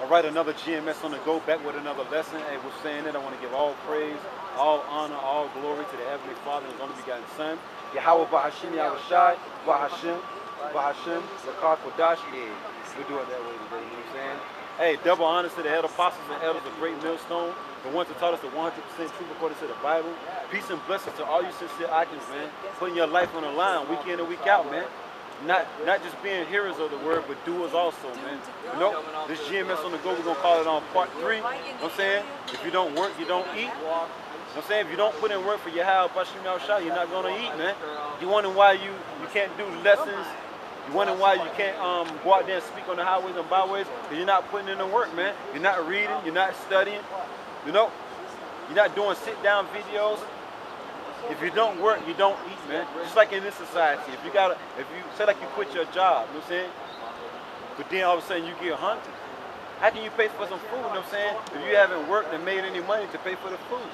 All right, another GMS on the go, back with another lesson. Hey, we're saying it. I want to give all praise, all honor, all glory to the Heavenly Father and His only begotten Son, Yahweh Bahashim Yahawashi, Bahashim, Bahashim, Lakar Kodash. We do it that way today, you know what I'm saying? Hey, double honors to the head apostles and elders of Great Millstone, the ones that taught us the 100% truth according to the Bible. Peace and blessings to all you sincere icons, man. Putting your life on the line week in and week out, man. Not not just being hearers of the word, but doers also, man. You know, this GMS on the go, we're going to call it on part three. You know what I'm saying? If you don't work, you don't eat. You know what I'm saying? If you don't put in work for your house, you're not going to eat, man. You wondering why you, you can't do lessons you wondering why you can't um, go out there and speak on the highways and byways? Because you're not putting in the work, man. You're not reading. You're not studying. You know, you're not doing sit-down videos. If you don't work, you don't eat, man. Just like in this society. If you got, if you say like you quit your job, you know what I'm saying? But then all of a sudden you get hungry. How can you pay for some food, you know what I'm saying? If you haven't worked and made any money to pay for the food.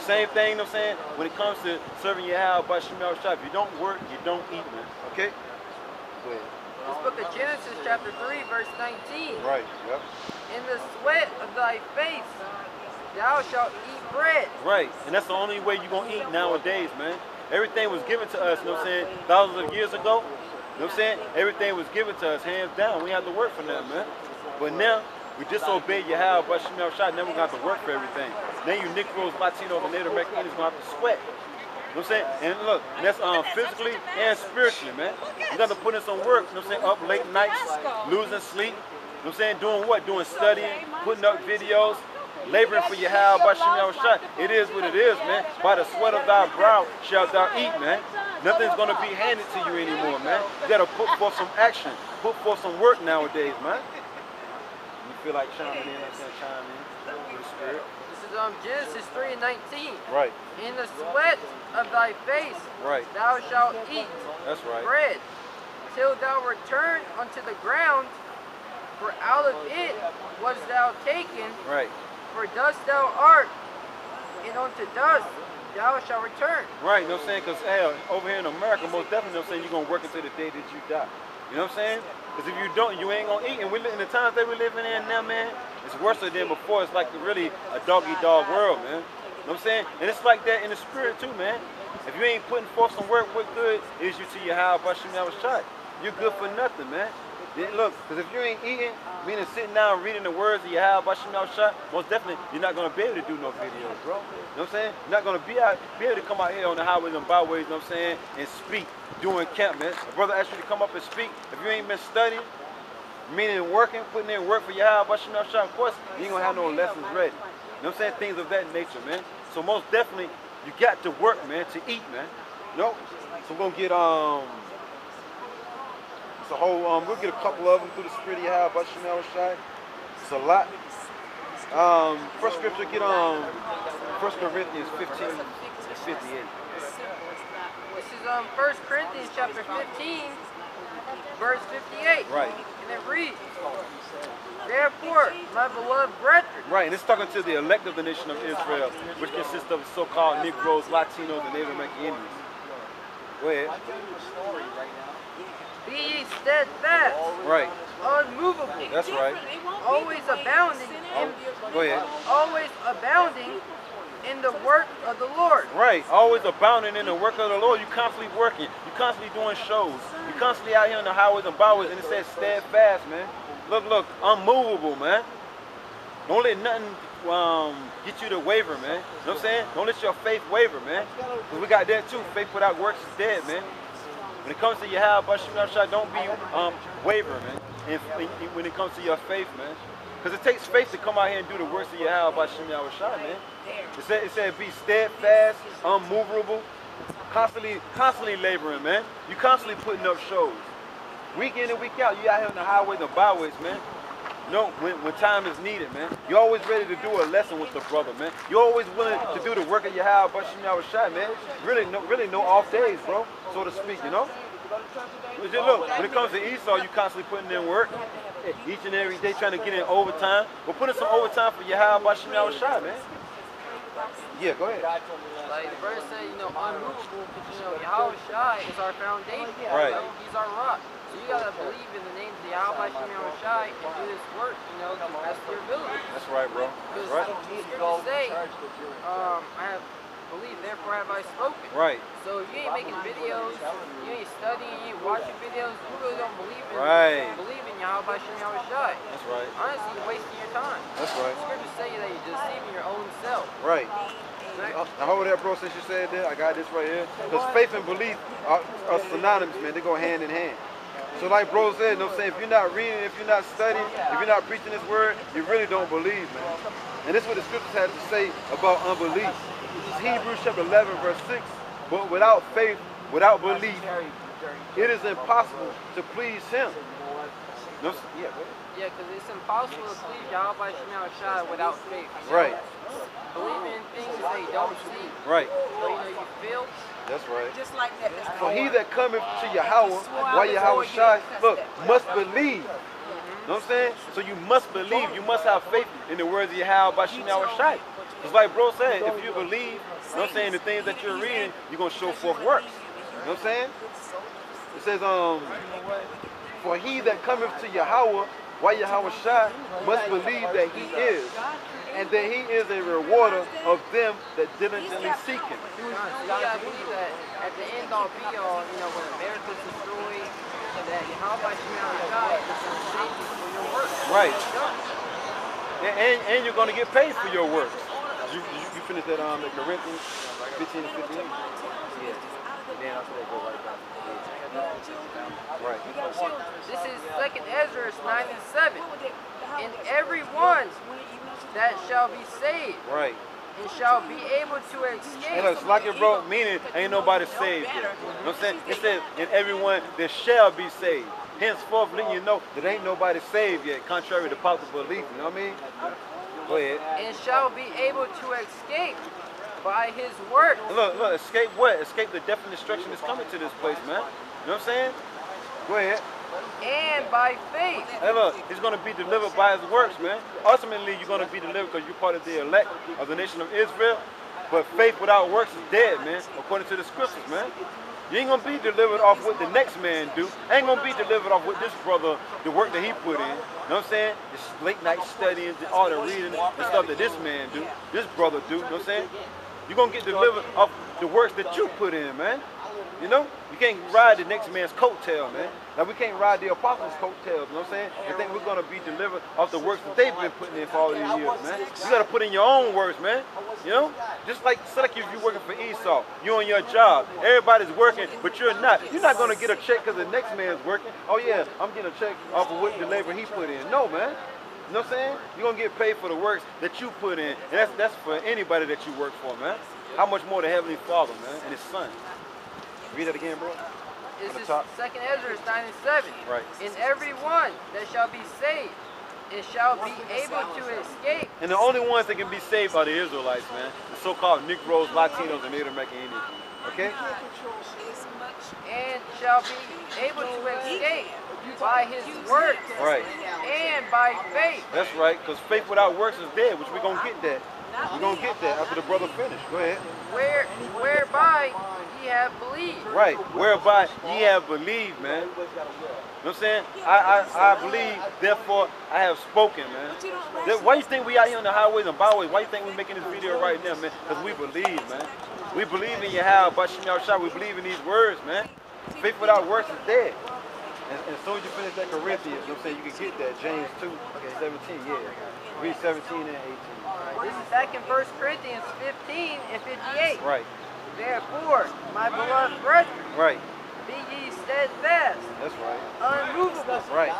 Same thing, you know what I'm saying? When it comes to serving your house by Shemel Shop, if you don't work, you don't eat, man. Okay? Go ahead. This book of Genesis, chapter 3, verse 19. Right, yep. In the sweat of thy face, thou shalt eat bread. Right, and that's the only way you're going to eat nowadays, man. Everything was given to us, you know what I'm saying, thousands of years ago. You know what I'm saying? Everything was given to us, hands down. We had to work for that, man. But now, we disobey Yahweh, but you Shemel Shot, we're going to have to work for everything. Now you Negroes, Latinos, and Native Americans going to have to sweat. You know what I'm saying? And look, and that's um, physically and spiritually, man. You got to put in some work, you know what I'm saying? Up late nights, losing sleep. You know what I'm saying? Doing what? Doing studying, putting up videos, laboring for your how by Shemel Shot. It is what it is, man. By the sweat of thy brow shalt thou eat, man. Nothing's gonna be handed to you anymore, man. You gotta put forth some action, put forth some work nowadays, man. You feel like chiming in, I'm saying chime in spirit. This is um, Genesis 3 and 19. Right, In the sweat of thy face, right. thou shalt eat That's right. bread, till thou return unto the ground, for out of it was thou taken, Right. For dust thou art, and unto dust thou shalt return. Right, you know what I'm saying? Because hell, over here in America, most definitely, you know what I'm saying, you're going to work until the day that you die. You know what I'm saying? Because if you don't, you ain't going to eat. And we in the times that we're living in now, man, it's worse than before. It's like really a dog-eat-dog world, man. You know what I'm saying? And it's like that in the spirit too, man. If you ain't putting forth some work, what good is you to your house by Shem shot? You're good for nothing, man. Look, because if you ain't eating, meaning sitting down reading the words of by Shem shot, most definitely you're not gonna be able to do no videos, bro. You know what I'm saying? You're not gonna be out, be able to come out here on the highways and byways, you know what I'm saying, and speak doing camp, man. A brother asked you to come up and speak. If you ain't been studying, meaning working, putting in work for by Shem shot, of course, you ain't gonna have no lessons ready. You know what I'm saying? Things of that nature, man. So most definitely, you got to work, man, to eat, man. No? So we're gonna get um it's a whole um we'll get a couple of them through the spirit of Yahweh by Chanel Shai. It's a lot. Um first scripture get um First Corinthians 15 and 58. This is um 1 Corinthians chapter 15, verse 58. Right. And it reads, Therefore, my beloved brethren, Right, and it's talking to the elect of the nation of Israel, which consists of so-called Negroes, Latinos, and Native American Indians. Go ahead. Be ye steadfast, Right, unmovable, that's right. always abounding in, Go ahead. always abounding in the work of the Lord. Right, always abounding in the work of the Lord. You're constantly working. You're constantly doing shows. You're constantly out here on the highways and byways, and it says steadfast, man. Look, look, unmovable, man. Don't let nothing um, get you to waver, man. You know what I'm saying? Don't let your faith waver, man. Cause we got that too. Faith without works is dead, man. When it comes to your how about shot, don't be um, waver, man. And when it comes to your faith, man. Because it takes faith to come out here and do the works of your how about shot, man. It said, it said be steadfast, unmovable, constantly, constantly laboring, man. You constantly putting up shows. Week in and week out, you out here on the highways and byways, man. No, when, when time is needed, man. You're always ready to do a lesson with the brother, man. You're always willing to do the work of your house, but you know, shot, man. Really, no, really no off days, bro, so to speak, you know. But just look, when it comes to Esau, you're constantly putting in work. Each and every day trying to get in overtime. Well, put in some overtime for your house, but you know, shot, man. Yeah, go ahead. Like the verse said, you know, unmovable, because, you know, Yahweh Shai is our foundation. Right. He's our rock. So you gotta believe in the of Yahweh Shem Shai and do this work, you know, to the best of your ability. That's right, bro. Because That's right. say, um, I have believed, therefore have I spoken. Right. So if you ain't making videos, you ain't studying, you ain't watching videos, you really don't believe in Right. believe in Yahweh Shem Shai. That's right. Honestly, you're wasting your time. That's right. Scriptures say that you're deceiving your own self. Right. Now hold that, bro. Since you said that, I got this right here. Because faith and belief are, are synonymous, man. They go hand in hand. So like bro said, you know what I'm saying? If you're not reading, if you're not studying, if you're not preaching this word, you really don't believe, man. And this is what the scriptures had to say about unbelief. This is Hebrews chapter 11, verse 6. But without faith, without belief, it is impossible to please him. No, yeah. Yeah, because it's impossible to please Yahweh Shem Shai without faith. Right, Believing in things they don't see. right. But, you know, you feel. That's right. Just like that. For he that cometh to Yahweh, why Yahweh Shai, look, must believe. You know what I'm saying? So you must believe. You must have faith in the words of Yahweh by Yahweh Shai. It's like bro said, if you believe, you know what I'm saying, the things that you're reading, you're going to show forth works. You know what I'm saying? It says, um, for he that cometh to Yahweh, why Yahweh Shai, must believe that he is, and that he is a rewarder of them that diligently seek him. You gotta believe that at the end all be all, you know, when America's destroyed, that Yahweh Shem Shai is going to save you for your work. Right. And, and, and you're going to get paid for your work. You, you, you finished that um, at Corinthians 15 and 58? Yeah. And then after that, go right back. Right. This is Second Ezra 9 and 7. And everyone that shall be saved Right. and shall be able to escape. And look, like it, bro, meaning ain't nobody saved yet. You know what I'm saying? It says, and everyone that shall be saved. Henceforth, letting you know that ain't nobody saved yet, contrary to popular belief. You know what I mean? Go ahead. and shall be able to escape by his work. Look, look, escape what? Escape the death and destruction that's coming to this place, man. You know what I'm saying? Go ahead. And by faith. Look, he's going to be delivered by his works, man. Ultimately, you're going to be delivered because you're part of the elect of the nation of Israel. But faith without works is dead, man, according to the scriptures, man. You ain't going to be delivered off what the next man do. Ain't going to be delivered off what this brother, the work that he put in. You know what I'm saying? This late night studying, all the reading, the stuff that this man do, this brother do. You know what I'm saying? You're going to get delivered off the works that you put in, man. You know, you can't ride the next man's coattail, man. Now we can't ride the apostles' coattails, you know what I'm saying? And think we're gonna be delivered off the works that they've been putting in for all these years, man. You gotta put in your own works, man. You know? Just like it's like if you're working for Esau, you're on your job. Everybody's working, but you're not. You're not gonna get a check because the next man's working. Oh yeah, I'm getting a check off of what the labor he put in. No, man. You know what I'm saying? You're gonna get paid for the works that you put in. And that's that's for anybody that you work for, man. How much more the Heavenly Father, man, and his son. Read that again, bro. This the is top. Second Ezra 9 and 7. Right. And every one that shall be saved and shall be able to escape And the only ones that can be saved are the Israelites, man. The so-called Negroes, Latinos, and Native American Indians. Okay? and shall be able to escape by his works Right. and by faith. That's right, because faith without works is dead, which we're going to get that. We're going to get that after the brother finish. Go ahead. Where whereby ye have believed. Right. Whereby ye have believed, man. You know what I'm saying? I, I, I believe, therefore I have spoken, man. Why you think we out here on the highways and byways? Why you think we making this video right now, man? Because we believe, man. We believe in Yahweh, Bashim Yahushua. We believe in these words, man. Faith without works is dead. And, and as soon as you finish that Corinthians, you know what I'm saying, you can get that. James 2, 17, yeah. Read 17 and 18. This is back in 1 Corinthians 15 and 58. Right, Therefore, my beloved brethren, right. be ye steadfast, That's right. unmovable, Right.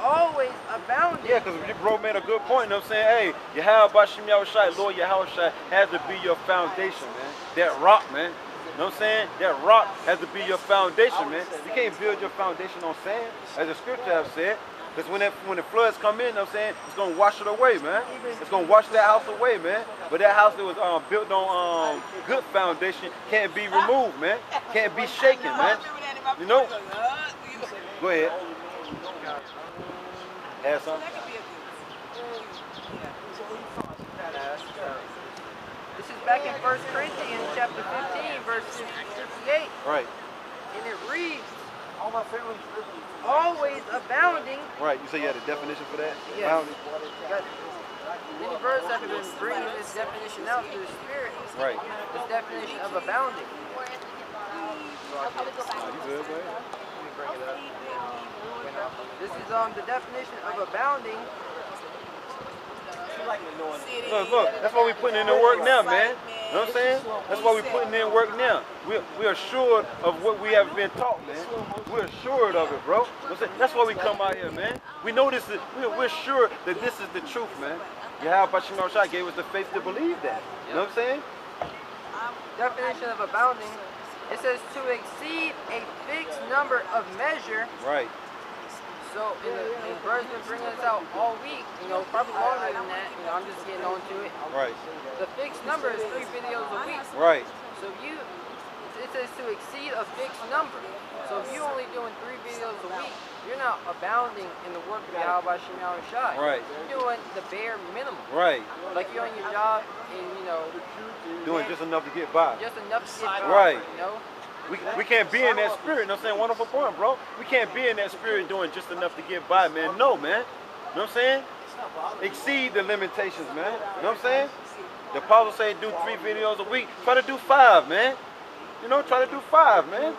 always abounding. Yeah, because bro made a good point. You know what I'm saying? Hey, Yahweh Bashim Yahawashi, Lord Yahawashi has to be your foundation, man. That rock, man. You know what I'm saying? That rock has to be your foundation, man. You can't build your foundation on sand, as the scripture have said. Because when, that, when the floods come in, you know what I'm saying, it's going to wash it away, man. It's going to wash that house away, man. But that house that was um, built on um, good foundation can't be removed, man. Can't be shaken, man. You know? Go ahead. Add something? This is back in 1 Corinthians chapter 15, verse 58. Right. And it reads, always abounding. Right. You say you had a definition for that? Yes. Abounding? Got many brothers have been bringing this definition out through the Spirit. Right. This definition of abounding. You good, go ahead. This is um the definition of abounding. Look, look, that's why we're putting in the work now, man. You know what I'm saying? That's why we're putting in work now. We we are assured of what we have been taught, man. We're assured of it, bro. You know what I'm saying? That's why we come out here, man. We know this is we're, we're sure that this is the truth, man. Yahweh Bashim Shai gave us the faith to believe that. You know what I'm saying? Definition of abounding. It says to exceed a fixed number of measure. Right. So in the, in brothers been bringing this out all week. You know, probably longer than that. You know, I'm just getting on to it. Right. The fixed number is three videos a week. Right. So if you, it says to exceed a fixed number. So if you're only doing three videos a week, you're not abounding in the work of Yahweh Shemal Shai. Right. You're doing the bare minimum. Right. Like you're on your job and, you know, Doing just enough to get by. just enough to get by, Right. You know? We, we can't be in that spirit. You know what I'm saying? Wonderful point, bro. We can't be in that spirit doing just enough to get by, man. No, man. You know what I'm saying? Exceed the limitations, man. You know what I'm saying? The apostle say do three videos a week. Try to do five, man. You know, try to do five, man.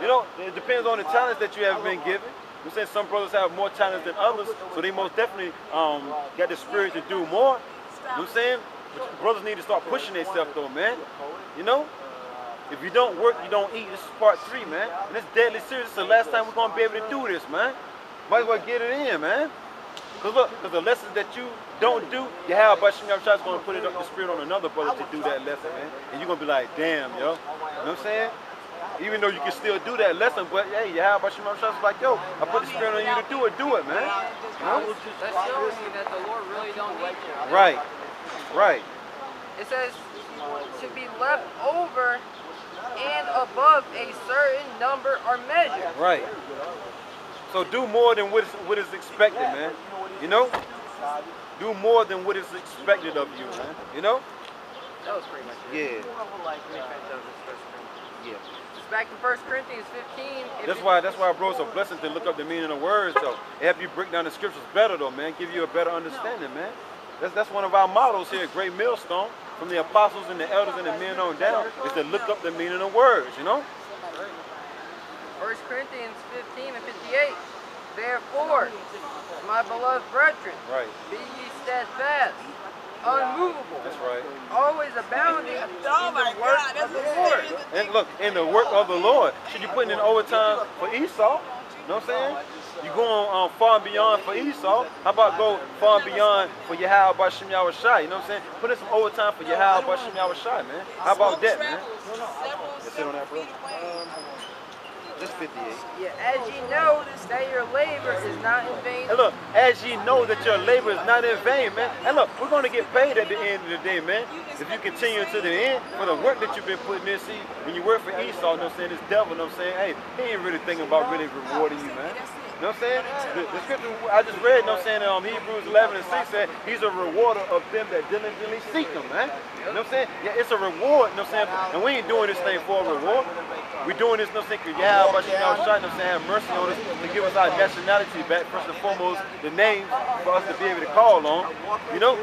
You know, it depends on the talents that you have been given. You know I'm saying some brothers have more talents than others, so they most definitely um, got the spirit to do more. You know what I'm saying? But brothers need to start pushing themselves though, man. You know? If you don't work, you don't eat. This is part three, man. And it's deadly serious. This is the last time we're gonna be able to do this, man. Might as well get it in, man. Cause look, cause the lessons that you don't do, you have a Bashim Yahshua is gonna put it up the spirit on another brother to do that lesson, man. And you're gonna be like, damn, yo. You know what I'm saying? Even though you can still do that lesson, but hey, you have Bashim Yahshua is like, yo, I put the spirit on you to do it, do it, man. You know? That's showing you that the Lord really don't need you. Right, right, It says to be left over above a certain number or measure. right. So do more than what is, what is expected, man. You know? Do more than what is expected of you, man. You know? That was pretty much it. Yeah. Let me finish up this first Corinthians. Yeah. It's back in 1 Corinthians 15. That's why that's why bro it's a blessing to look up the meaning of words though. It help you break down the scriptures better though, man. Give you a better understanding, man. That's that's one of our models here at Great Millstone, from the apostles and the elders and the men on down, is to look up the meaning of words, you know? 1 Corinthians 15 and 58. Therefore, my beloved brethren, Right. be ye steadfast, unmovable, That's right. always abounding in Oh my the work God, that's of the the Lord. And look, in the work of the Lord, should you putting in overtime for Esau? You know what I'm saying? You going um, far and beyond for Esau. How about go far and beyond for Yahweh Bashim Yahweh Shai? You know what I'm saying? Put in some overtime for Yahweh Bashim Yahweh Shai, man. How about that, man? Let's sit on that, bro. Just 58. Yeah, as ye know that your labor is not in vain. And look, as ye know that your labor is not in vain, man. And look, we're going to get paid at the end of the day, man. If you continue to the end for the work that you've been putting in. See, when you work for Esau, you know what I'm saying, this devil, you know what I'm saying, hey, he ain't really thinking about really rewarding you, man. You know what I'm saying? The, the scripture I just read, you know what I'm saying, um, Hebrews 11 and 6 said, he's a rewarder of them that diligently seek him, man. You know what I'm saying? Yeah, it's a reward, you know what I'm saying? And we ain't doing this thing for a reward. we doing this, you know what I'm saying, because yeah, but you know, trying to have mercy on us to give us our nationality back, first and foremost, the names for us to be able to call on. You know?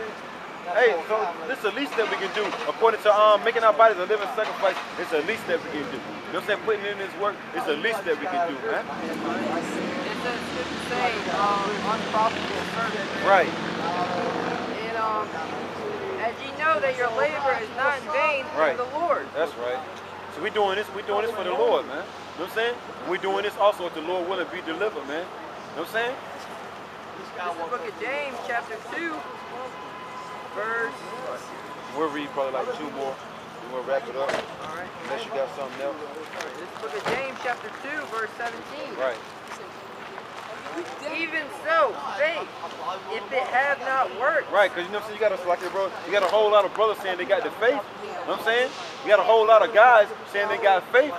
Hey, so this is the least that we can do. According to um, making our bodies a living sacrifice, it's the least that we can do. You know what I'm saying? Putting in this work, it's the least that we can do, man. It to say um, unprofitable service. Right. And um, as you know that your labor is not in vain Right. the Lord. That's right. So we doing this, we doing this for the Lord, man. You know what I'm saying? We doing this also if the Lord will willing be delivered, man. You know what I'm saying? This is the book of James, chapter 2, verse. We'll read probably like two more. we'll wrap it up. Alright. Unless you got something else. This is the book of James, chapter 2, verse 17. Right. Even so, faith, if it have not worked, Right, because you know what I'm saying? You got a like bro, you got a whole lot of brothers saying they got the faith. You know what I'm saying? You got a whole lot of guys saying they got faith.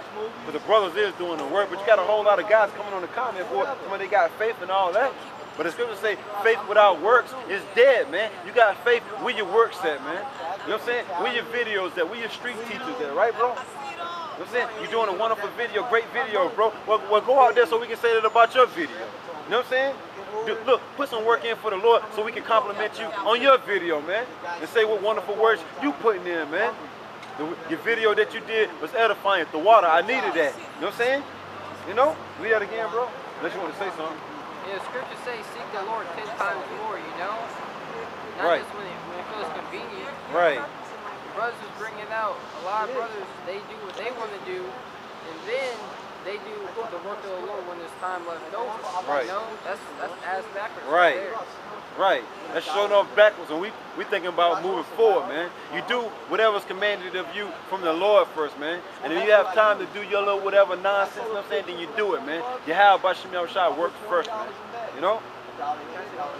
But the brothers is doing the work. But you got a whole lot of guys coming on the comment board saying they got faith and all that. But the scriptures say faith without works is dead, man. You got faith where your works at, man. You know what I'm saying? Where your videos at, where your street teachers at, right, bro? You know what I'm saying? You're doing a wonderful video, great video, bro. Well, well, go out there so we can say that about your video. You know what I'm saying? Look, put some work in for the Lord so we can compliment you on your video, man. And say what wonderful words you putting in, man. The, your video that you did was edifying. The water, I needed that. You know what I'm saying? You know? Read that again, bro. Unless you want to say something. Yeah, scripture says seek the Lord ten times more, you know? Not Right. just when it, when it feels convenient. Right. Brothers is bringing out, a lot of brothers, they do what they want to do, and then they do the work of the Lord when there's time left over. Right. You know? That's, that's ass backwards. Right. Right. That's showing off backwards. And we we thinking about moving forward, man. You do whatever's commanded of you from the Lord first, man. And if you have time to do your little whatever nonsense, you know what I'm saying, then you do it, man. You have Bashim Shai work first, man. You know? Yeah,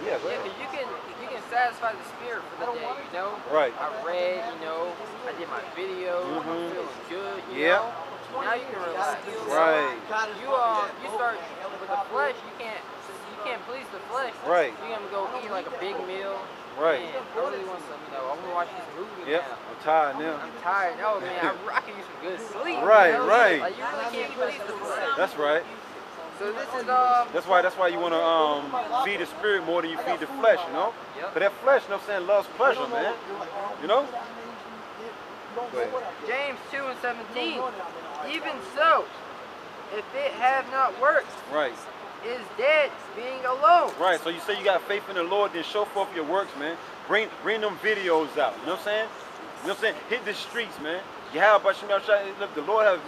Yeah, you can you can satisfy the spirit for the day, you know. Right. I read, you know. I did my video. Mhm. I'm feeling good. You Yep. know. Now you can relax. Right. You uh you start with the flesh. You can't you can't please the flesh. Right. You're gonna go eat like a big meal. Right. Man, I really want some. You know, I want to watch this movie Yep. now. I'm tired now. I'm tired. Oh man, I, I can use some good sleep. Right, you know? right. Like you really can't please the flesh. That's right. So this is um. That's why that's why you wanna um feed the spirit more than you feed the flesh, you know? Yep. But that flesh, you know what I'm saying, loves pleasure, man. You know? James 2 and 17. Even so, if it have not worked, Right. is dead, being alone. Right, so you say you got faith in the Lord, then show forth your works, man. Bring bring them videos out. You know what I'm saying? You know what I'm saying? Hit the streets, man. You have about look, the Lord has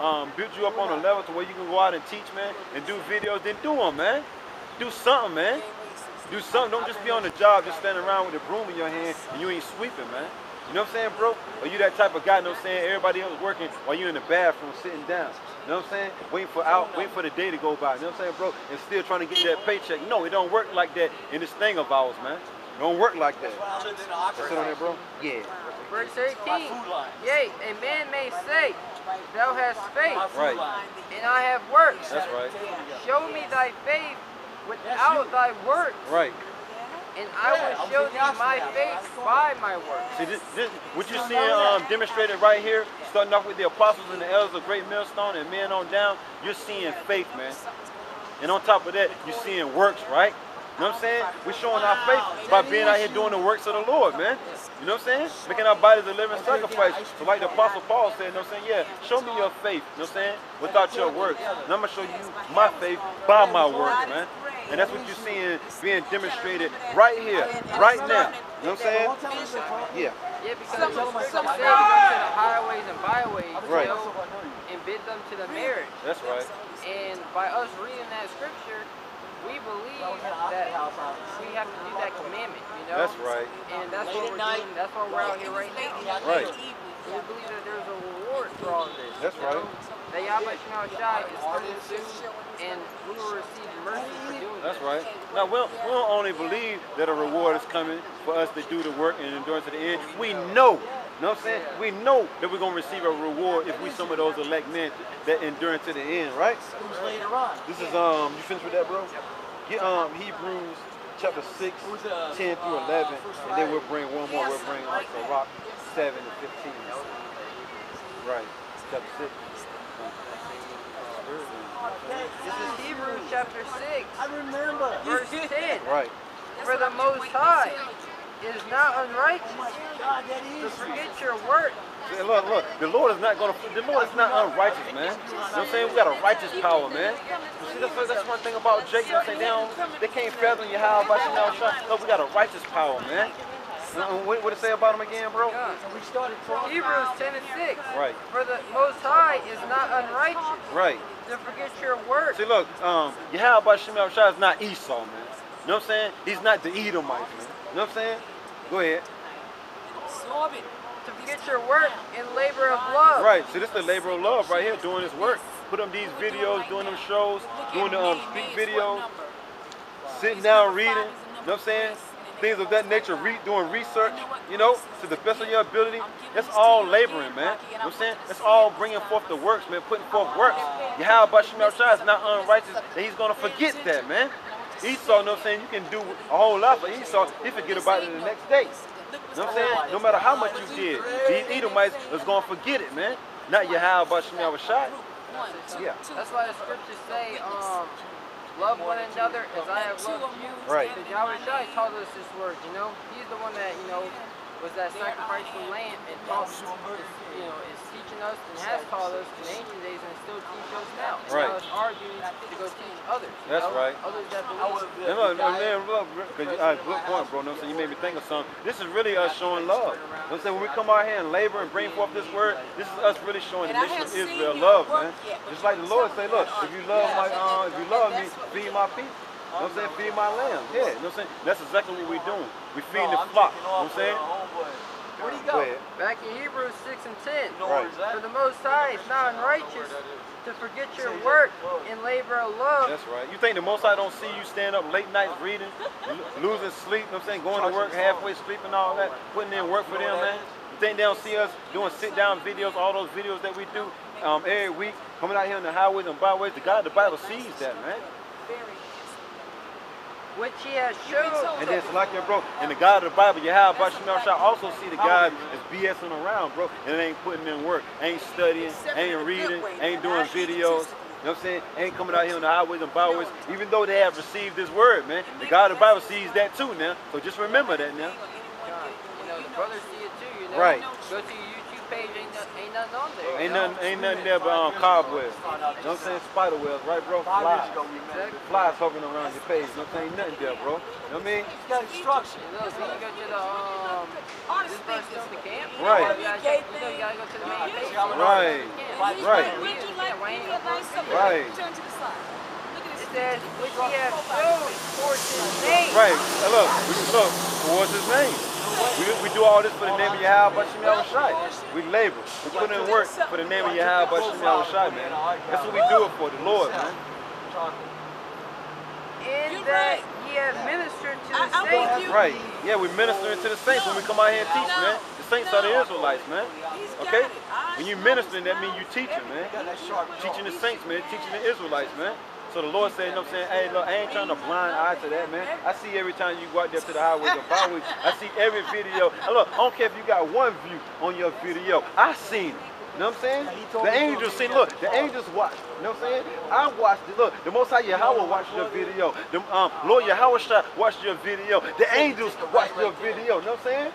um, built you up on a level to where you can go out and teach, man, and do videos. Then do them, man. Do something, man. Do something. Don't just be on the job, just standing around with a broom in your hand and you ain't sweeping, man. You know what I'm saying, bro? Are you that type of guy, you know what I'm saying? Everybody else working while you in the bathroom sitting down. You know what I'm saying? Waiting for out, waiting for the day to go by. You know what I'm saying, bro? And still trying to get that paycheck. No, it don't work like that in this thing of ours, man. It don't work like that. That's it on there, bro? Yeah. Verse 18. Yea, a man may say, Thou hast faith, Right. and I have works. That's right. Show me thy faith without thy works, Right. And I will show thee my faith by my works. See, this, this, what you're seeing um, demonstrated right here, starting off with the apostles and the elders of Great Millstone and men on down, you're seeing faith, man. And on top of that, you're seeing works, right? You know what I'm saying? We're showing our faith by being out here doing the works of the Lord, man. You know what I'm saying? Making our bodies a living sacrifice. So like the Apostle Paul said, you know what I'm saying? Yeah, show me your faith, you know what I'm saying? Without your works. And I'm going to show you my faith by my works, man. And that's what you're seeing being demonstrated right here, right now. You know what I'm saying? Yeah. Yeah, because the scripture said, Go to the highways and byways, Right. you know, and bid them to the marriage. That's right. And by us reading that scripture, we believe that we have to do that commandment, you know? That's right. And that's what we're doing. That's why we're out here right now. Right. We believe that there's a reward for all this. That's you know? right. That Yahweh Shema Shai is coming soon, and we will receive mercy That's right. Now, we don't, we don't only believe that a reward is coming for us to do the work and endure to the end. We know, you know what I'm saying? We know that we're going to receive a reward if we some of those elect men that endure to the end, right? later on. This is, um, you finished with that, bro? Get, um, Hebrews chapter 6, 10 through 11, and then we'll bring one more. We'll bring um, Rock 7 to 15. Right. Chapter 6. This is Hebrews chapter 6, I remember. verse 10. Right. For the Most High is not unrighteous oh God, that to is. forget your work See, Look, look, the Lord is not gonna, the Lord is not unrighteous, man. You know what I'm saying? We got a righteous power, man. You see, that's, that's one thing about Jacob. You know what I'm saying? They, don't, they can't fathom you how about you know, No, we got a righteous power, man. Uh, What, what it say about him again, bro? We started talking. Hebrews 10 and 6. Right. For the Most High is not unrighteous Right. to forget your work. See, look, um, Yahweh Shemel Shah is not Esau, man. You know what I'm saying? He's not the Edomite, man. You know what I'm saying? Go ahead. To forget your work and labor of love. Right. See, this is the labor of love right here, doing this work. Put them these videos, doing them shows, doing the um, speak videos, sitting down reading. You know what I'm saying? Things of that nature, re- doing research, you know, to the best of your ability. That's all laboring, man. You know what I'm saying? That's all bringing forth the works, man, putting forth works. Yahweh Shemel Shah is not unrighteous, and he's going to forget that, man. Esau, you know what I'm saying? You can do a whole lot for Esau, he forget about it the next day. You know what I'm saying? No matter how much you did, these Edomites is going to forget it, man. not Yahweh Bashim Yahawashi. Yeah. That's why the scriptures say, um, love one another as I have loved you. Right. Because Yahweh Shai taught us this word, you know? He's the one that, you know, was that sacrificial lamb and taught us, is, you know, is teaching us and has taught us in ancient days and still teach us now. And Right. Now it's our duty to go teach others. you That's know? right. Others that believe. And look, and man, look, cause you, uh, good point, bro. You know what I'm saying? You made me think of something. This is really us showing love. You know what I'm saying? When we come out here and labor and bring forth this word, this is us really showing the And nation of Israel love, man. Just like the Lord you say, look, if you love my, Yeah. uh, if you love me, That's what- feed my people. You know what I'm saying? Feed my lamb. Yeah, you know what I'm saying? That's exactly what we're doing. We feed No, the flock. You know what I'm saying? homeboy. Where'd he Go go? Back in Hebrews 6 and 10. You Right. where he's at? For the Most High is not unrighteous to forget your work and labor of love. That's right. You think the Most High don't see you stand up late nights reading, losing sleep, you know what I'm saying? Going to work halfway sleeping, all that, putting in work for them, man? You think they don't see us doing sit down videos, all those videos that we do um, every week, coming out here on the highways and byways? The God, the Bible sees that, man. Which he has showed. And it's like your bro, and the God of the Bible, Yahweh Bashimel Shah also see the God is BSing around, bro, and it ain't putting in work, ain't studying, ain't reading, ain't doing videos. You know what I'm saying? Ain't coming out here on the highways and byways, even though they have received this word, man. The God of the Bible sees that too now. So just remember that now. You know, the brothers see it too, you know. Right. Go to your YouTube page, ain't, no, ain't nothing on there. you Ain't know? nothing, ain't nothing there but um, cobwebs. You know what I'm saying? Spider webs, right, bro? Flies. ago. Flies hovering around your page. You know what I'm saying? Ain't nothing there, bro. You know what I mean? He's got instruction. You know, so you go to the, um, this verse still the camp. Right. You, gotta, you know, you gotta go to the main page. Right. Yeah. Right. Would you like me to no like something? Right. Turn to the side. Look at It this. says, which he has showed towards his name. Right. Hey, look, we look towards his name. We, we do all this for the name of Yahweh Bashim Yahawashi. We labor. We put in work for the name of Yahweh Bashim Yahawashi, man. That's what we do it for, the Lord, man. Chocolate. In that right. he has ministered to the saints. you. Right. Yeah, we ministering to the saints when we come out here and teach, man. The saints are the Israelites, man. Okay? When you ministering, that it's means you teaching, man. Got that sharp jaw. Teaching the saints, man. Teaching the Israelites, man. So the Lord said, you know what I'm saying? Hey, look, I ain't trying to blind eye to that, man. I see every time you go out there to the highways byways, I see every video. And look, I don't care if you got one view on your video. I seen it. You know what I'm saying? The angels see, look, the angels watch. You know what I'm saying? I watched it. Look, the Most High Yahweh watched your video. The um, Lord Yahweh watched your video. The angels watched your video. You know what I'm saying?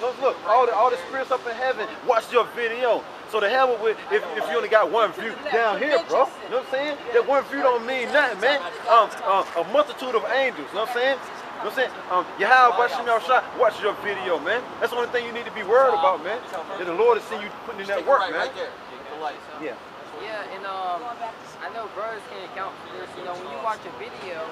Look, look, all the all the spirits up in heaven watch your video. So the hell with if, if you only got one view down here, bro. You know what I'm saying? That one view don't mean nothing, man. Um, uh, a multitude of angels. You know what I'm saying? You know what I'm saying? Um, Yahweh Bashim Shah watch your video, man. That's the only thing you need to be worried about, man. That the Lord is seeing you putting in that work, man. right there. The lights. Yeah. Yeah, and um, I know brothers can account for this. You know, when you watch a video,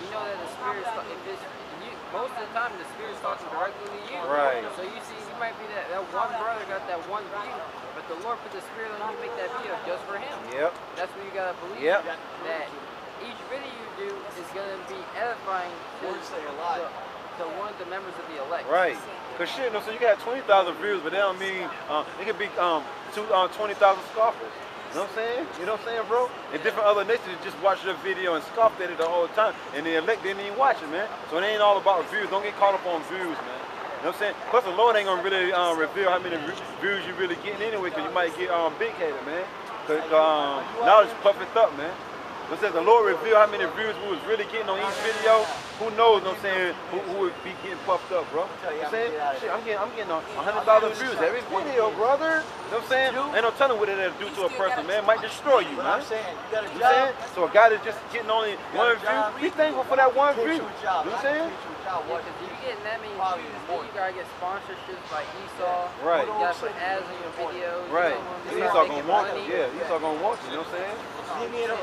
you know that the spirit's if it's you, most of the time the spirit's talking directly to you. Right. So you see, you might be that that one brother got that one view, the Lord put the spirit on you to make that video just for him. Yep. That's what you gotta believe. Yep. That each video you do is gonna be edifying to, Words say a lot. to, to one of the members of the elect. Right. Cause shit, no, so you got 20,000 views, but that don't mean uh, it could be um, two, uh, 20,000 scoffers. You know what I'm saying? You know what I'm saying, bro? And different other nations just watch your video and scoffed at it the whole time, and the elect didn't even watch it, man. So it ain't all about views. Don't get caught up on views, man. You know what I'm saying? Plus, the Lord ain't gonna really um, reveal how many views you really getting anyway, cause you might get um, big headed, man. Cause um, knowledge puffeth up, man. You know what I'm saying? The Lord reveal how many views we was really getting on each video. Who knows? You know what I'm saying? Who, who would be getting puffed up, bro? You know what I'm saying? Shit, I'm getting, I'm getting a hundred views every video, brother. You know what I'm saying? Ain't no telling what it'll do to a person, man. It might destroy you, man. I'm saying, you got a know what I'm job. saying? So a guy that's just getting only one view, be thankful for that one view. you You a job. know what I'm saying? Get you a job. Yeah, if you're getting that many Probably views, then you gotta get sponsorships by Esau. Right. You gotta put ads on your videos. Right. You He's know, all making gonna want money. you. Yeah, he's all gonna want you. You know what I'm saying? Give me a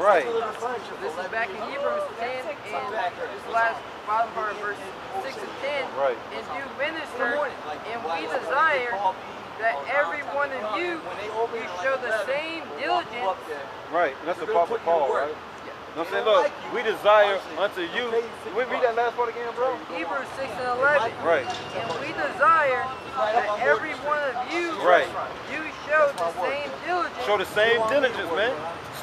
Right. deliver This is 11 back in years. Hebrews 10 and this last bottom part of verse 6 and 10. Right. And do minister, In morning, and we desire that all every one of you When they open you show the same we'll walk you up diligence. Right. And that's the They're Apostle put you to Paul, right? You know what I'm saying? Look, we desire unto you. We read that last part again, bro. Hebrews 6 and 11. Right. And we desire that every one of you Right. you show the same diligence Show the same diligence, man.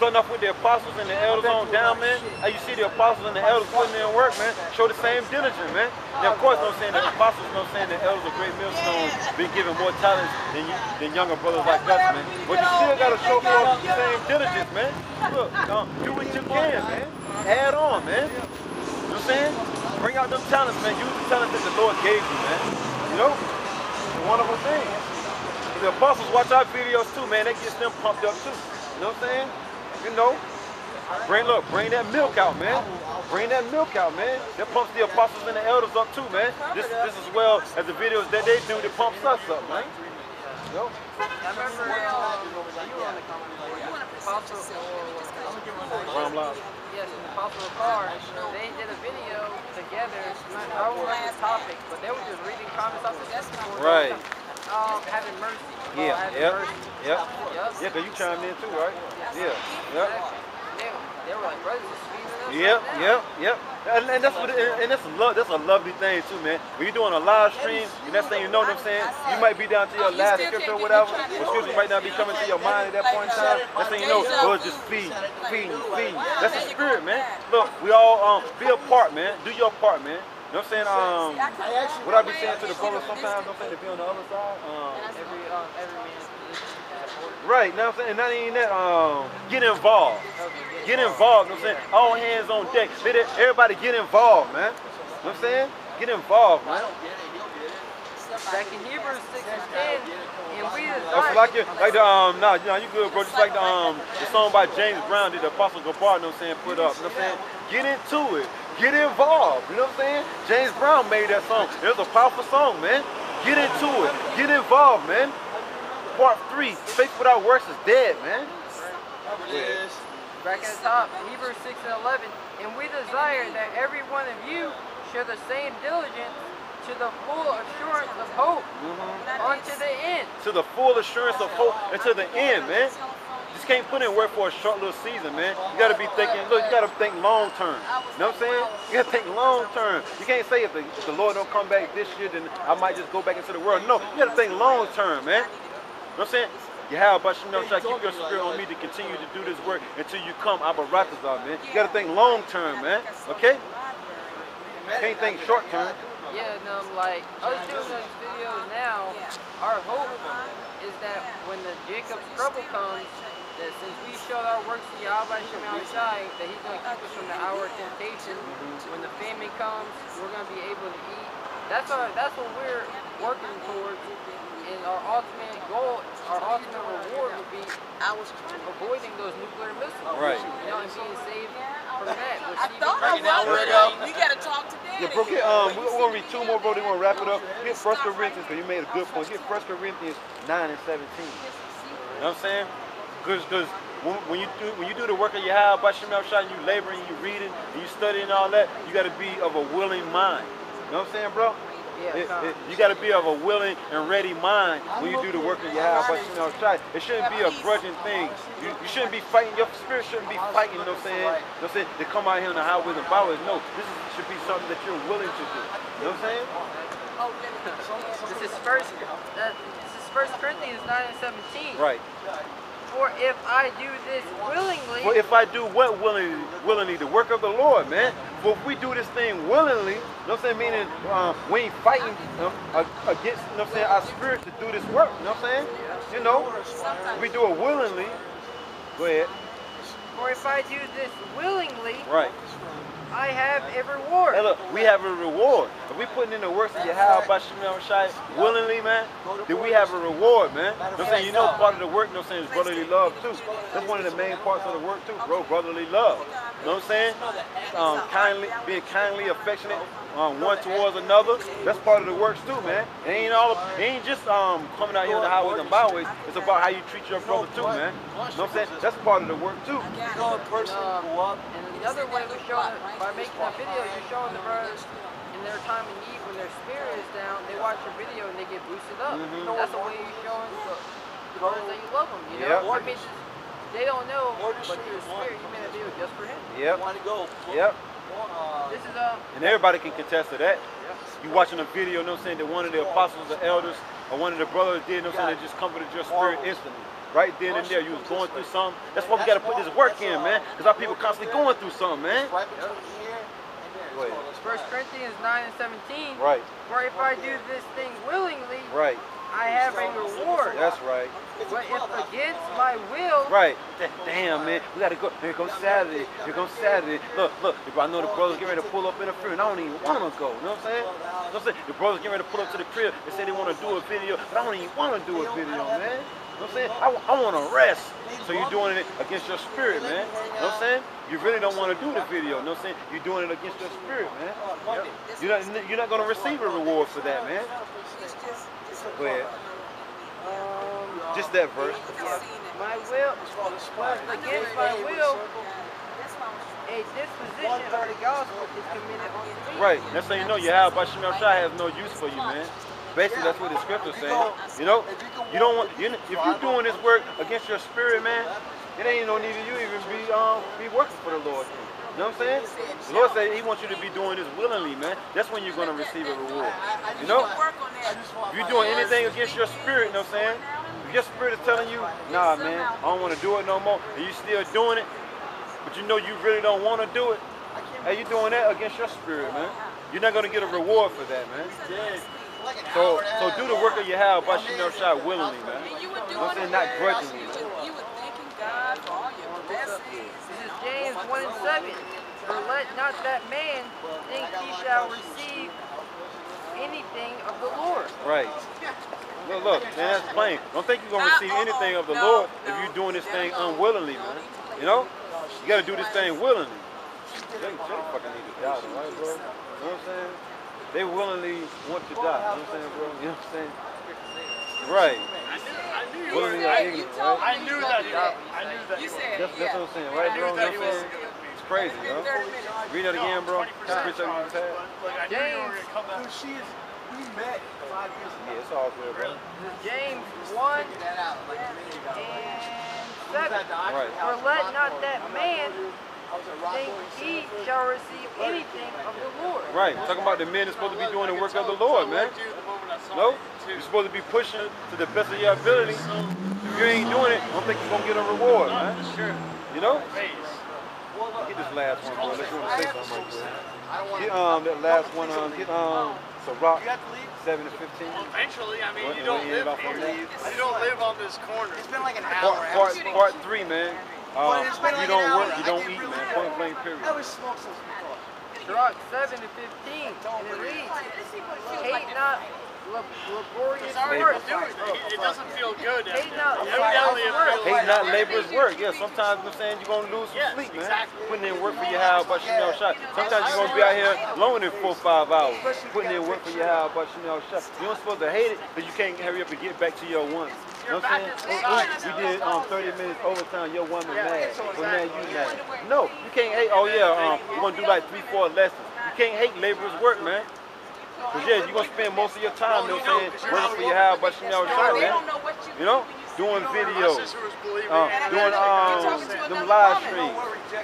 Starting off with the apostles and the elders on down, man. You see the apostles and the elders putting in work, man. Show the same diligence, man. Now, of course, I'm saying the apostles, I'm saying the elders are Great Millstone been given more talents than, you, than younger brothers like us, man. But you still got to show forth the same diligence, man. Look, um, do what you can, man. Add on, man. You know what I'm saying? Bring out them talents, man. Use the talents that the Lord gave you, man. You know? It's a wonderful thing. The apostles watch our videos too, man. That gets them pumped up too. You know what I'm saying? You know, bring look, bring that milk out, man. Bring that milk out, man. That pumps the apostles and the elders up too, man. This this as well as the videos that they do that pumps us up, man. You know? I remember uh, you were on the Apostle, Ram Lab. yes, in Apostle Car, they did a video together. I the topic, but they were just reading comments off the system. Right. Um, having mercy. Yeah, having yep, mercy. yep. Yeah, cause you chimed in too, right? Yeah, yep. They, they were like brothers just. Yep, yep, yep. And, and that's what, it, and that's a lo- that's a lovely thing too, man. When you're doing a live stream, and that's thing you know what I'm saying. You might be down to your last scripture or whatever, or scripture might not be coming to your mind at that point in time. That's thing you know, Lord just feed, feed, feed. That's the spirit, man. Look, we all um be a part, man. Do your part, man. You know what I'm saying? Um, what I be saying to the brothers sometimes, I'm saying to be on the other side. Um, Every, um, every man's position is important. Right. Now I'm saying, and not even that. Um, get involved. Get involved, you know what I'm saying? All hands on deck. Everybody get involved, man. You know what I'm saying? Get involved, man. Back in Hebrews 6 and 10, and we That's like you, like the um, nah, you know, you good, bro. Just like the um, the song by James Brown, did the Apostle Gabar, you know what I'm saying, put up. You know what I'm saying? Get into it. Get involved. You know what I'm saying? James Brown made that song. It was a powerful song, man. Get into it. Get involved, man. Part three, faith without works is dead, man. Back at the top, Hebrews 6 and 11. And we desire that every one of you share the same diligence to the full assurance of hope unto the end. To the full assurance of hope and to the end, man. Just can't put in work for a short little season, man. You gotta be thinking, look, you gotta think long term. You know what I'm saying? You gotta think long term. You can't say if the, if the Lord don't come back this year, then I might just go back into the world. No, you gotta think long term, man. You know what I'm saying? You have but you know, try to keep your spirit on me to continue to do this work until you come Abaratazar, man. You gotta think long term, man. Okay? Can't think short term. Yeah, and um, like us doing those videos now, our hope is that when the Jacob's trouble comes, that since we showed our works to Yahweh Shemal Shai, that He's going to keep us from the hour of temptation. When the famine comes, we're going to be able to eat. That's our. That's what we're working towards. And our ultimate goal, our ultimate reward would be avoiding those nuclear missiles. Right. You know, and being saved from that. Which I even thought I now, was, we're but we gotta talk to Daddy. Yeah, bro, get, um, we're gonna read two more, bro. Then we're gonna wrap it up. Get First Corinthians, because you made a good point. Get First Corinthians 9 and 17. You know what I'm saying? Because because when, when you do when you do the work of your house by Shemal Shah, you laboring, you reading, and you studying all that, you got to be of a willing mind. You know what I'm saying, bro? Yeah, It- it- you got to be of a willing and ready mind when you do the work of your house by Shemal Shah. It shouldn't be a grudging thing. You, you shouldn't be fighting. Your spirit shouldn't be fighting. You know what I'm saying? You know what I'm saying? To come out here on the highways and byways. No, this is, should be something that you're willing to do. You know what I'm saying? This is first. Uh, this is First Corinthians nine and seventeen. Right. For if I do this willingly, Well, if I do what willingly, willingly, the work of the Lord, man. For if we do this thing willingly, you know what I'm saying? Meaning um, we ain't fighting um, a- against, you know what I'm saying, our spirit to do this work. You know what I'm saying? You know, we do it willingly. Go ahead. for if I do this willingly, Right. I have a reward. Hey, look, we have a reward. If we putting in the work works of Yahweh by Shemal Shai willingly, man, then we have a reward, man. You know what I'm saying? You know part of the work, you know what I'm saying, is brotherly love, too. That's one of the main parts of the work, too, bro, brotherly love. You know what I'm saying? Um, kindly, being kindly affectionate um, one towards another. That's part of the works, too, man. It ain't all, it ain't just um, coming out here on the highways and byways. It's about how you treat your brother, too, man. You know what I'm saying? That's part of the work, too. Go in person, go up. And another way we're showing it, by making a video, you're showing the brothers in their time of need when their spirit is down, they watch your video and they get boosted up. Mhm. That's the way you're showing the, the brothers that you love them, you Yep. know? I mean, they don't know, but your spirit, you made a video just for him. Yep. Want to go? Yep. This is, um, And everybody can contest to that. You watching a video, you know what I'm saying, that one of the apostles or elders or one of the brothers did, you know what I'm saying, they just comforted your spirit instantly. Right then and there. You was going through something. That's why we got to put this work in, man. Because our people constantly going through something, man. Right between here and Go there. ahead. First Corinthians 9 and 17. Right, For if I do this thing willingly, right. I have a reward. That's right. But if against my will, Right. Damn, man. We gotta go. Here comes Saturday. Here comes Saturday. Look, look. If I know the brothers getting ready to pull up in the crib, and I don't even want to go. You know what I'm saying? You know what I'm saying? The brothers getting ready to pull up to the crib. They say they want to do a video, but I don't even want to do a video, man. You know what I'm saying? I, want to rest. So you're doing it against your spirit, man. You know what I'm saying? You really don't want to do the video. You know what I'm saying? You're doing it against your spirit, man. You're not, you're not going to receive a reward for that, man. Go ahead. Just that verse. my will, against my will, a disposition of the gospel is committed me. Right. That's how you know Yahweh Bashim Shai has no use for you, man. Basically, that's what the scripture's saying. You know, you don't want you, if you're doing this work against your spirit, man. It ain't no need of you even be um be working for the Lord. You know what I'm saying? The Lord said He wants you to be doing this willingly, man. That's when you're gonna receive a reward. You know, if you're doing anything against your spirit, you know what I'm saying? If your spirit is telling you, nah, man, I don't want to do it no more, and you still doing it, but you know you really don't want to do it, hey, you doing that against your spirit, man. You're not gonna get a reward for that, man. Like So, hour and a so do the work of your house, but you know, shot willingly, man. You were You doing know what I'm saying? it. Not grudgingly, You you were thanking God for all your blessings. This is James 1 and 7. For let not that man think he shall receive anything of the Lord. Right. Look, look, man, that's plain. Don't think you're gonna receive anything of the Lord if you're doing this thing unwillingly, man. You know? You gotta do this thing willingly. They, they fucking need to die, right, bro? You know what I'm saying? They willingly want to die. You know what I'm saying, bro? You know what I'm saying? Right. Willingly are You ignorant, told right? I knew you that. gonna do that. I knew that. You said, That's, that's what I'm saying, right, bro? You know what I'm saying? It's crazy, bro. 30 minutes. Read that again, bro. Preach that you. Like, I knew you were gonna come back. Dude, she is. We met five years ago. Yeah, it's all good, bro. This is James 1 Figured that out like a minute ago. and 7. Right. For let not that man I was at think Rockaway he shall receive anything of the Lord. Right. Talking about the men that's supposed to be doing the work of the Lord, man. No? You're supposed to be pushing to the best of your ability. If you ain't doing it, I don't think you're gonna get a reward, man. You know? Get this last one, bro. Let's want to say something right quick. Get um that last one um get um so rock You got to leave? seven to fifteen. Eventually, I mean, What- you don't live here. You don't live on this corner. It's been like an Part hour. part part three, man. Uh, it's been if you don't work, you don't eat, really man. good. Point blank period. I was smoke since before. Sirach 7 to 15. And it reads, Hate not lab- laborious Sorry, work. but dude, it, it doesn't feel good. Hate not Evidently, it laborious Hate not labor's work. Yeah, sometimes you know I'm saying you're gonna lose some Yes, sleep, man. exactly. Putting in work for your house, but you know shot. Sometimes you're gonna be out here longer than four, five hours. Putting in work for your house, but you know shot. You don't supposed to hate it, but you can't hurry up and get back to your one. You know what I'm saying? Oh, you did um 30 minutes overtime, your woman mad. So now you mad. No, you can't hate, oh yeah, um, you're gonna do like three, four lessons. You can't hate labor's work, man. Cause yeah, you're gonna spend most of your time, you know what I'm saying, working for your house, but you know shot, They man. don't know what you know, do doing when you see videos. My sister was believing Uh, doing um, them live streams,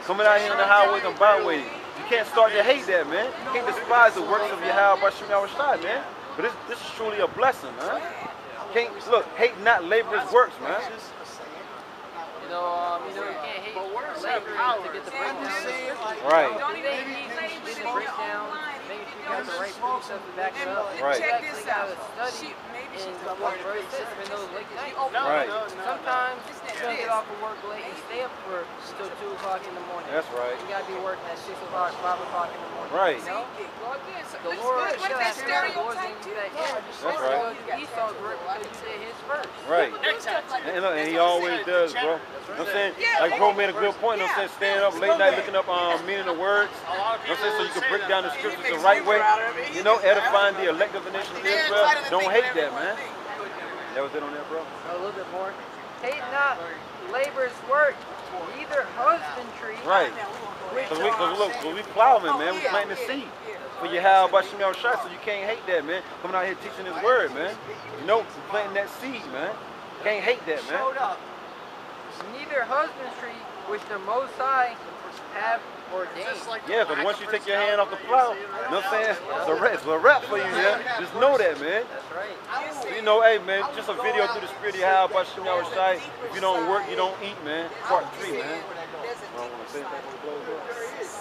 coming out here on the highways and byways. You can't start to hate that, man. You can't despise the works of your Shemi Awashai, man. But this, this is truly a blessing, man. Can't look, hate not labor's works, man. You know, um, you know, you can't hate labor to get the breakdown. Right, Don't even need to get the breakdown. Make sure you got the right food stuff to back it up. Right. Check this out. She, maybe and she's what verse sits in those late nights. No, Right. no, no. Sometimes you don't get off of work late and stay up for till 2 o'clock in the morning. that's right. You gotta be working at 6 o'clock, 5 o'clock in the morning. Right. You know? Go again. So The let's- Lord, what you if that have to have the Lord stereotype too? that. That's right. Esau's work because you did his first. Right. And, look, and he always does, bro. You know what I'm saying? Like bro made a good point, you know what I'm saying? Staying up late night looking up um, meaning of words. A lot of You know what I'm saying? So you can break down the scriptures the right way. You know, edifying the elect of the nation of Israel. Don't hate that, man. That was it on that, bro? A little bit more. Hate not labor's work, neither husbandry. Right. Cause we, cause look, cause we plowmen, man. We oh, planting the seed for your how about Shemel Shai, so you can't hate that, man. Coming out here teaching His word, man. You know, we planting that seed, man. Can't hate that, man. Showed up. neither husbandry which the Most High have ordained. Just like Yeah, because once you take your hand off the plow, you know what I'm saying? It's a rap, it's a rap for you, yeah? Just know that, man. That's right. You know, hey, man, just a video through the spirit of how about Shem Shai. If you don't work, you don't eat, man. Part three, man.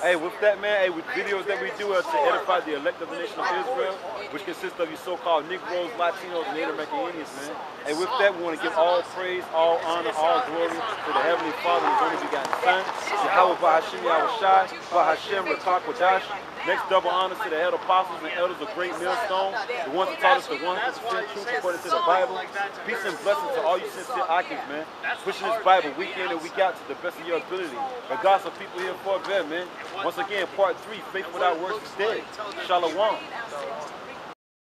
Hey, with that, man, hey, with videos that we do are to edify the elect of the nation of Israel, which consists of you so-called Negroes, Latinos, and Native American Indians, man. Hey, with that, we want to give all praise, all honor, all glory to the Heavenly Father, His only begotten Son, Yahawah Bahashim Yahawashi, Bahashem Ruach Qadash. Next double honors to the head apostles and elders of Great Millstone, the ones that taught us the one 100% truth according to the Bible. Peace and blessings to all you sincere Akis, man. Pushing this Bible week in and week out to the best of your ability. But God's some people here for a bit, man. Once again, part three, faith without works is dead. Shalom.